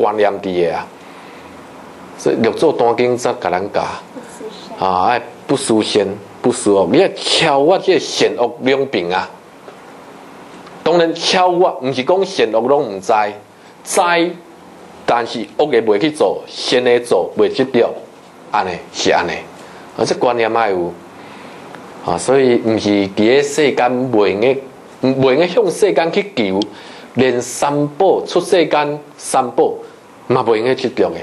观念伫诶啊。所以六祖当经则甲咱教，啊，爱不思善，不思恶，你要超越这善恶两边啊。当然超越，毋是讲善恶拢毋知，知，但是恶嘅袂去做，善嘅做袂执着，安尼是安尼，啊，这观念爱有，啊，所以毋是伫个世间袂用个，袂用向世间去求，连三宝出世间三宝嘛袂用个执着嘅。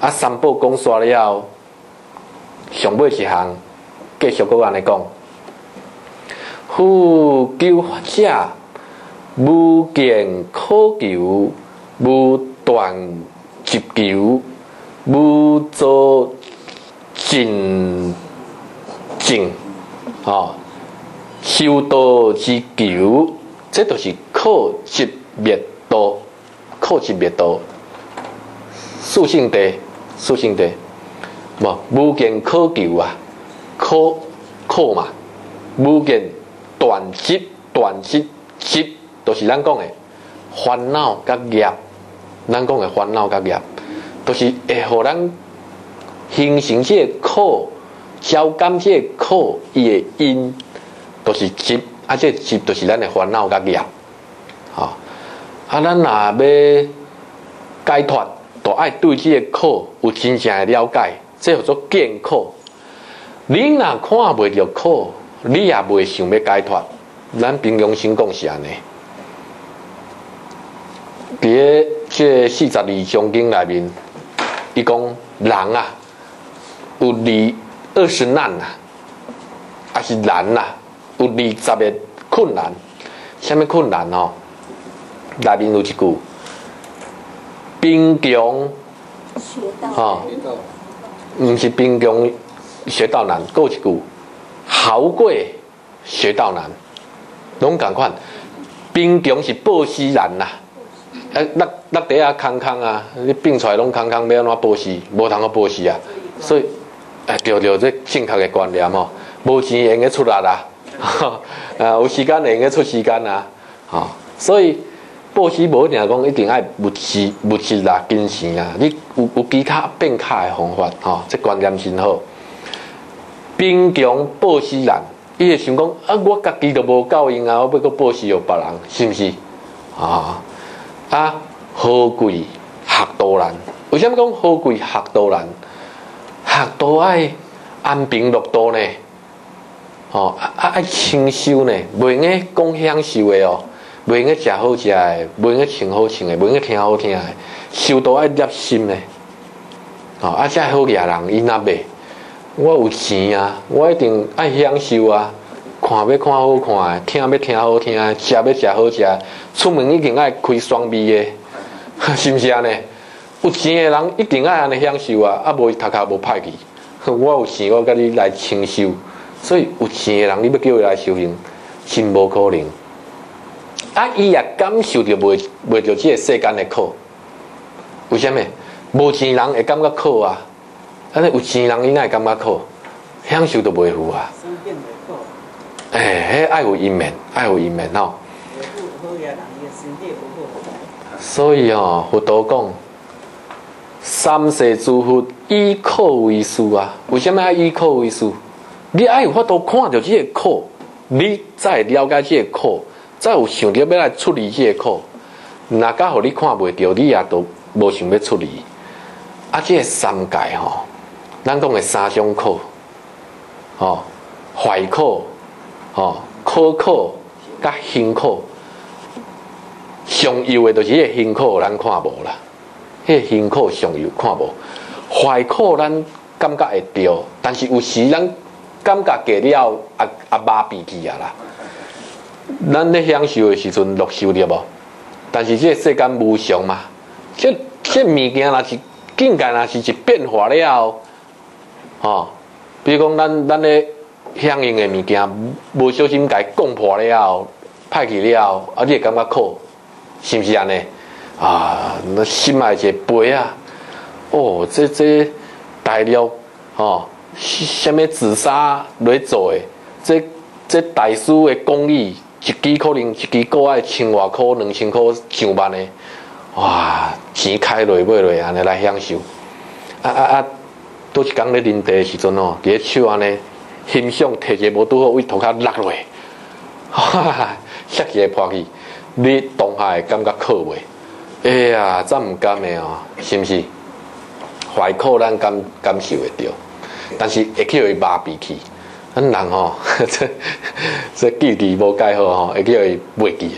啊！三宝讲煞了后，上尾一项继续搁安尼讲：夫求法者，无见可求，无断执求，无做尽尽，吼，修道之求，这都是靠执灭道，靠执灭道。属性地，属性地，无无见可求啊，可可嘛，无见断执断执执，都是咱讲的烦恼甲业，咱讲的烦恼甲业，都是会互咱形成这个苦，交感这个苦，伊的因，都是执，啊，这执都是咱的烦恼甲业，吼，啊，咱若要解脱。都爱对这个苦有真正的了解，这叫做见苦。你若看袂着苦，你也袂想要解脱。咱平常心讲是安尼。伫个这四十二章经内面，伊讲人啊，有二二十难啊，还是难啊，有二十个困难。什么困难哦？内面有一句。兵强，哈，毋是兵强学道难，过一句好贵学道难，拢共款。兵强是报死难呐，啊，落落地啊，空空啊，你变出来拢空空，要安怎报死？无通个报死啊！所以，哎，对对这正确的观念吼，无钱用个出力啦，啊，有时间用个出时间啊，吼，所以。报喜无定讲一定爱物质物质啦，金钱啊！你有有其他变卡的方法吼，这观念真好。兵强报喜难，伊会想讲啊，我家己都无够用啊，我要搁报喜予别人，是毋是？啊啊，好贵学道难，为虾米讲好贵学道难？学道爱安平乐道呢？哦，啊爱清修呢，袂用个讲享受的哦。袂用个食好食诶，袂用个穿好穿诶，袂用个听好听诶，修道爱入心诶，哦，啊，遮好惹人伊那袂。我有钱啊，我一定爱享受啊，看要看好看诶，听要听好听诶，食要食好食，出门一定爱开双臂诶，是毋是安尼？有钱诶人一定爱安尼享受啊，啊，无伊头壳无歹去。我有钱，我甲你来清修，所以有钱诶人，你要叫伊来修行，真无可能。啊！伊也感受着袂袂着即个世间的苦，为虾米？无钱人会感觉苦啊！安尼有钱人伊哪会感觉苦？享受都袂赴啊！哎，迄爱有因面，爱有因面吼。所以哦，佛陀讲，三世诸佛以苦为师啊！为什么要以苦为师？你爱有法度看着即个苦，你才会了解即个苦。再有想着要来处理这个苦，若甲互你看袂着，你也都无想要处理。啊，这个三界吼，咱讲的三种苦，吼，坏苦，吼，可苦，甲辛苦。上游的就是迄个辛苦，咱看无啦。迄个辛苦上游看无，坏苦咱感觉会着，但是有时咱感觉过了，啊啊麻痹去啊啦。咱咧享受的时阵，乐受了无？但是这世间无常嘛，这这物件若是境界，若是一变化了，吼，比如讲咱咱咧享用的物件，无小心甲伊讲破了，歹去了，啊，你会感觉苦，是毋是安尼？啊，那心内一个杯啊，哦，这这大料，吼，什么紫砂来做诶？这这大师的工艺。一支可能一支够爱千外箍、两千箍、上万的，哇！钱开落买落安尼来享受。啊啊啊！倒一工咧啉茶的时阵哦，伫咧手安尼欣赏，摕一个无拄好位涂骹落落，哈哈，摔一个破去，你当下会感觉可袂？哎呀，真毋甘的哦，是毋是？怀苦咱感感受会着，但是会去互伊麻痹去。咱人吼，这这记忆无介好吼，会叫伊袂记。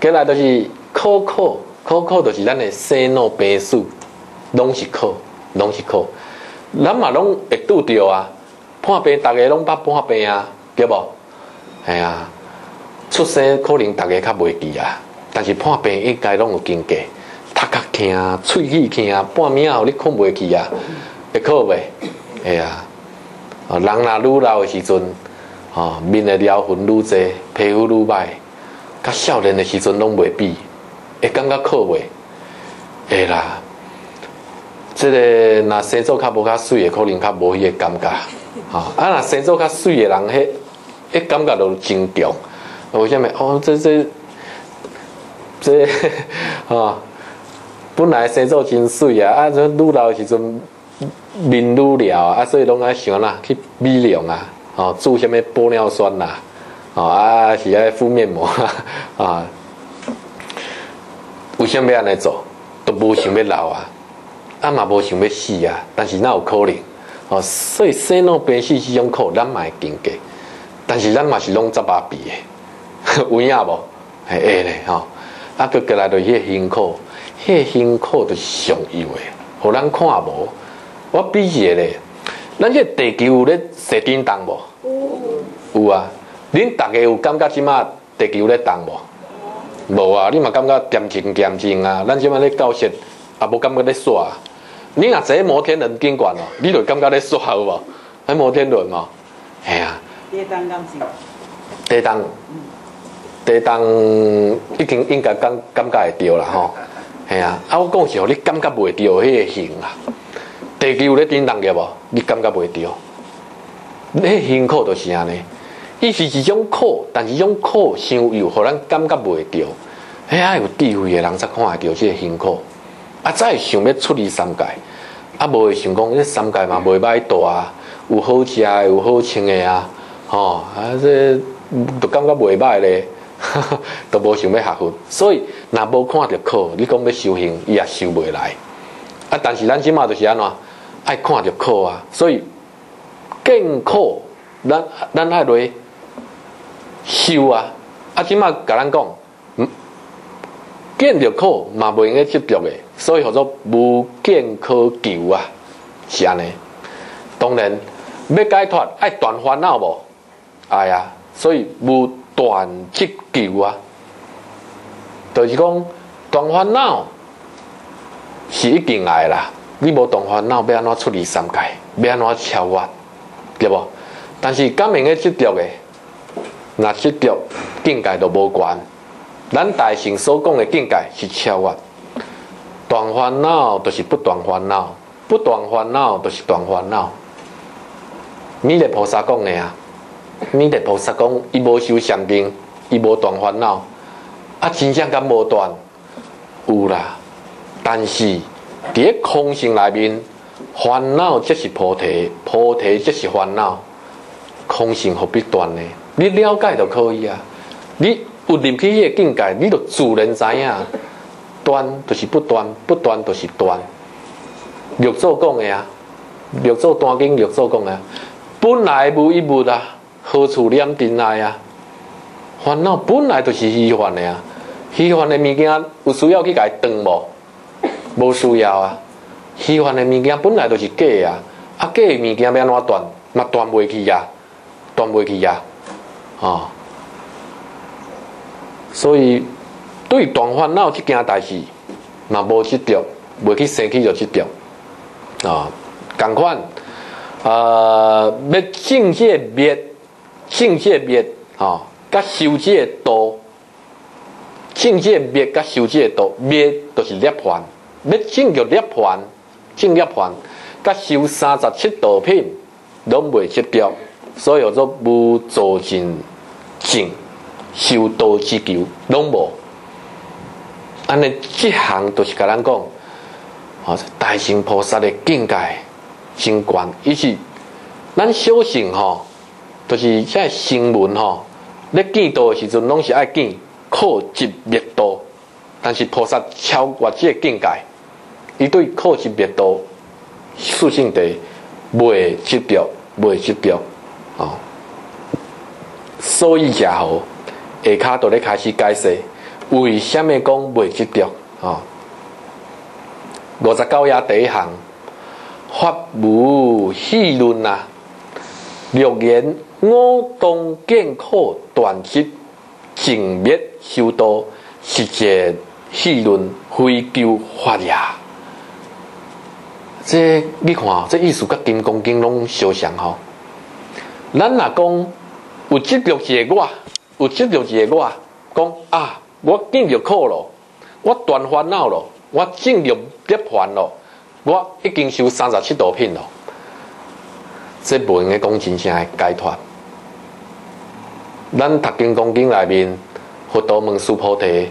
过来就是考考，考考，就是咱的生老病死，拢是考，拢是考。咱嘛拢会拄着啊，破病，逐个拢捌破病啊，对无？系啊，出生可能逐个较袂记啊，但是破病应该拢有经过。头壳疼，喙齿疼，半暝后你困袂去啊，会考袂？哎啊，人若愈老的时阵，吼面的疗痕愈侪，皮肤愈歹，甲少年的时阵拢袂比，会感觉苦袂？会啦。即个若生做较无较水的，可能较无迄个感觉，吼啊！若生做较水的人，迄迄感觉就真强。为虾米？哦，这这这，吼。本来生做真水啊，啊，这愈老时阵面愈了啊，所以拢爱想啦去美容啊，哦，做什么玻尿酸啦，哦啊，是爱敷面膜啊，为什么安尼做？都无想要老啊，啊嘛无想要死啊，但是那有可能？哦，所以生老病死这种苦，咱嘛会经过，但是咱嘛是拢十八比的，有影无？会会咧吼，啊，佫过来就迄个辛苦。迄辛苦就是上有诶，互咱看无。我比一个咧，咱这地球有咧设叮当无？有啊。恁逐个有感觉即马地球咧动无？无啊。你嘛感觉恬静恬静啊？咱即马咧教室也无感觉咧耍。你若坐摩天轮顶悬哦，你就感觉咧耍有无？迄摩天轮哦，系啊。地动敢是？地动，地动已经应该感感觉会着啦吼。系啊，啊我讲是，互你感觉袂着迄个形啊。地球咧震动个无？你感觉袂着？迄辛苦就是安尼，伊是一种苦，但是种苦伤有，互咱感觉袂着。迄啊有智慧的人才看会着即个辛苦。啊，再想要出离三界，啊无会想讲，这三界嘛袂歹大，有好食的，有好穿的啊，吼啊这都感觉袂歹咧。都无想要学佛，所以若无看着苦，你讲要修行，伊也修袂来。啊，但是咱即马就是安怎爱看着苦啊，所以见苦，咱咱爱来修啊。啊，即马甲咱讲，见着苦嘛袂用个执着的，所以叫做无见可求啊，是安尼。当然要解脱，爱断烦恼无？哎呀，所以无。断即求啊，就是讲断烦恼是一定来啦。你无断烦恼，要安怎处理三界？要安怎超越？对无？但是感应个执着的，那执着境界都无关。咱大圣所讲的境界是超越。断烦恼就是不断烦恼，不断烦恼就是断烦恼。弥勒菩萨讲的啊。弥勒菩萨讲，伊无修禅定，伊无断烦恼，啊，真正敢无断？有啦，但是伫咧空性内面，烦恼即是菩提，菩提即是烦恼，空性何必断呢？你了解就可以啊。你有入去迄个境界，你就自然知影，断就是不断，不断就是断。六祖讲的啊，六祖断经，六祖讲的，本来无一物啊。何处念定来啊？烦恼本来就是虚幻的啊，虚幻的物件有需要去甲伊断无？无需要啊。虚幻的物件本来就是假啊，啊假的物件要安怎断？嘛断袂去啊，断袂去啊，啊！所以对断烦恼这件代志，嘛无执着，袂去生气就执着啊。同款啊，要境界灭。境界灭，吼，甲修这个道，境界灭甲修这个道，灭就是涅槃，要证就涅槃，证涅槃，甲修三十七道品，拢未失掉，所以叫做无助尽净，修道之求拢无，安尼即项都是甲咱讲，哦，大乘菩萨的境界真悬，伊是咱修行吼，都是在新闻吼，咧见道的时阵，拢是爱见靠执灭道，但是菩萨超过即个境界，伊对靠执灭道属性地袂执着，未执着，哦，所以也好，下骹都咧开始解释。为什么讲未执着？哦，五十九页第一行，法无戏论啊。六言我当见苦断执，净灭修道，实节戏论非救法也。这你看，这意思甲金刚经拢相像吼。咱若讲有执着一个我，有执着一个我，讲啊。我见着苦咯，我断烦恼咯，我进入涅槃咯，我已经修三十七道品咯。这无用诶讲真正诶解脱。咱读金刚经内面，佛陀问苏菩提，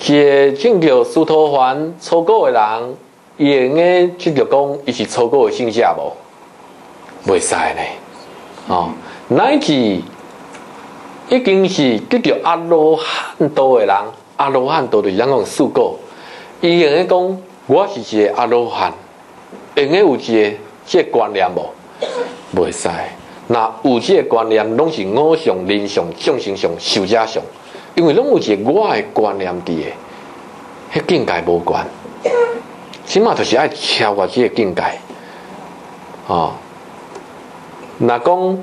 是进入苏陀洹初果诶人，伊会用诶即着讲，伊是初果诶性下无？袂使呢。哦，乃至。已经是得着阿罗汉道的人，阿罗汉道就是咱讲四果。伊会用咧讲，我是一个阿罗汉，会用咧有一个即个观念无？袂使。那有即个观念，拢是我上、人上、众生上、寿者上，因为拢有一个我的观念伫诶，迄境界无关。起码就是爱超越即个境界。哦，那讲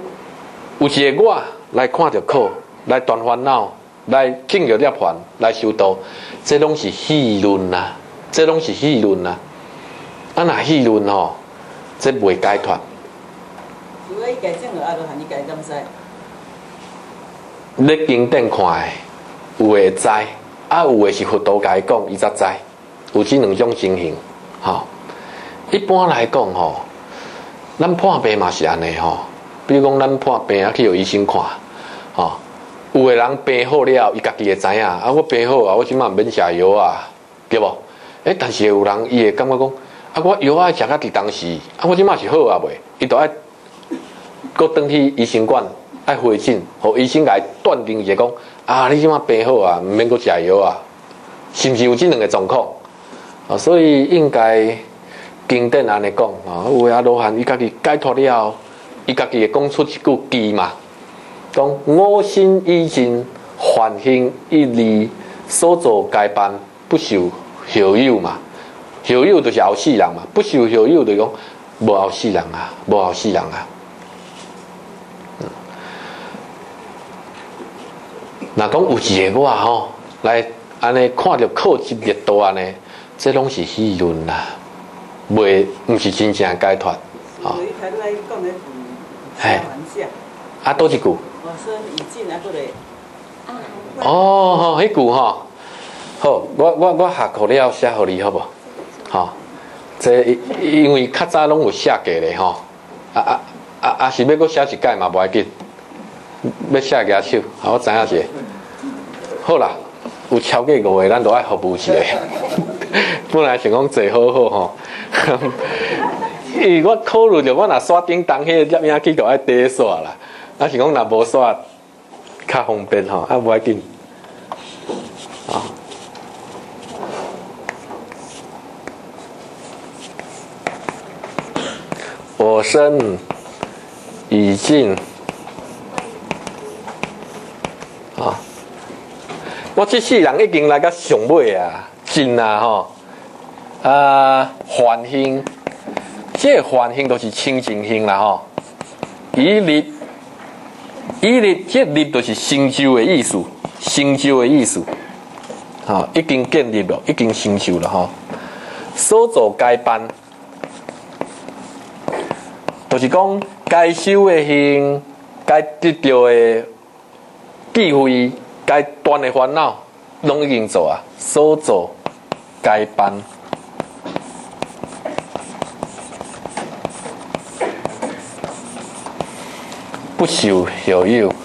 有一个我。来看着苦，来断烦恼，来进入涅槃，来修道，这拢是戏论呐，这拢是戏论呐。啊，那戏论吼，这未解脱。如果伊改正了阿罗汉，你经典看，有诶知，啊有诶是佛陀甲伊讲，伊才知。有即两种情形，吼。一般来讲吼，咱破病嘛是安尼吼，比如讲咱破病啊去有医生看。吼，有个人病好了，伊家己会知影。啊，我病好啊，我即满免食药啊，对无？诶，但是有人伊会感觉讲，啊，我药啊食甲伫当时，啊，我即满是好啊袂？伊都爱，搁转去医生馆爱回诊，互医生来断定一下讲，啊，你即满病好啊，毋免搁食药啊，是毋是有即两个状况？啊，所以应该经典安尼讲啊，有个阿罗汉伊家己解脱了，伊家己会讲出一句偈嘛。讲我心已尽，凡心一离，所作该办不受后有嘛？后有就是后世人嘛，不受后有就讲无后世人啊，无后世人啊。那讲有一个我吼，来安尼看着靠近热度安尼，这拢是戏论啦，袂毋是真正解脱。哦。哎，啊，多一句。哦，吼，迄句吼，好，我我我下课了写互你好无？吼，这因为较早拢有写过咧吼，啊啊啊啊是要搁写一届嘛，无要紧，要写举手，好，我知影者。好啦，有超过五个，咱都爱服务一下。本来想讲坐好好吼，因为我考虑着我若刷叮当迄个摄影机就爱短刷啦。啊，是讲若无刷较方便吼，啊无要紧，啊，我身已尽，啊，我即世人已经来到上尾啊，尽啊吼，啊，凡心，这凡心都是清净心啦吼，以立。伊立即立就是成就的意思，成就的意思，哈，已经建立了，已经成就了哈。所做该办，就是讲该修的行，该得到的智慧，该断的烦恼，拢已经做啊。所做该办，不朽有有。